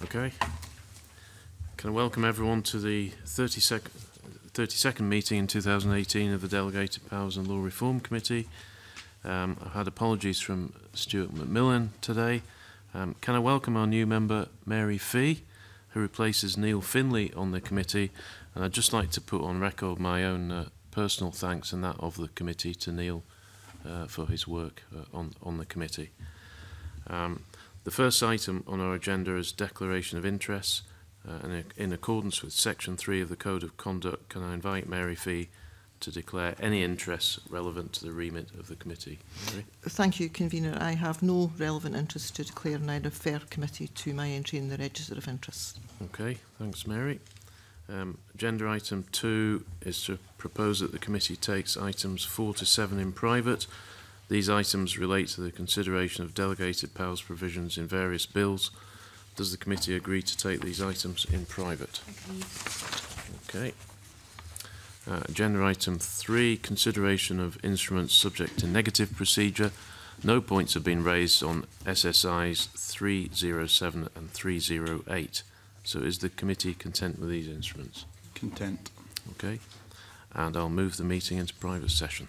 Okay. Can I welcome everyone to the 32nd, 32nd meeting in 2018 of the Delegated Powers and Law Reform Committee. Um, I've had apologies from Stuart McMillan today. Um, can I welcome our new member, Mary Fee, who replaces Neil Finlay on the committee. And I'd just like to put on record my own uh, personal thanks and that of the committee to Neil uh, for his work uh, on, on the committee. Um, The first item on our agenda is declaration of interests. Uh, and in accordance with Section 3 of the Code of Conduct, can I invite Mary Fee to declare any interests relevant to the remit of the committee. Mary? Thank you, Convener. I have no relevant interests to declare and I refer committee to my entry in the Register of Interests. Okay, thanks Mary. Um, agenda item 2 is to propose that the committee takes items 4 to 7 in private These items relate to the consideration of delegated powers provisions in various bills. Does the committee agree to take these items in private? Okay. Uh, agenda item 3, consideration of instruments subject to negative procedure. No points have been raised on SSIs 307 and 308. So is the committee content with these instruments? Content. Okay. And I'll move the meeting into private session.